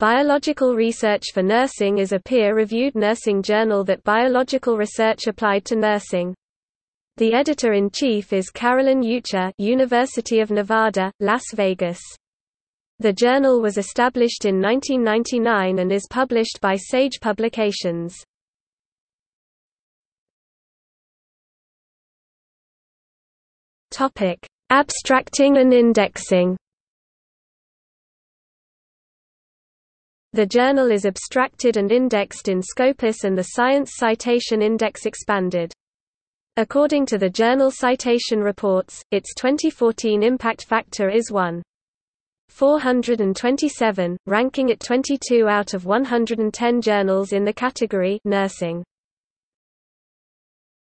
Biological Research for Nursing is a peer-reviewed nursing journal that biological research applied to nursing. The editor-in-chief is Carolyn Yucha University of Nevada, Las Vegas. The journal was established in 1999 and is published by Sage Publications. Abstracting and indexing The journal is abstracted and indexed in Scopus and the Science Citation Index expanded. According to the Journal Citation Reports, its 2014 impact factor is 1. 427, ranking it 22 out of 110 journals in the category Nursing.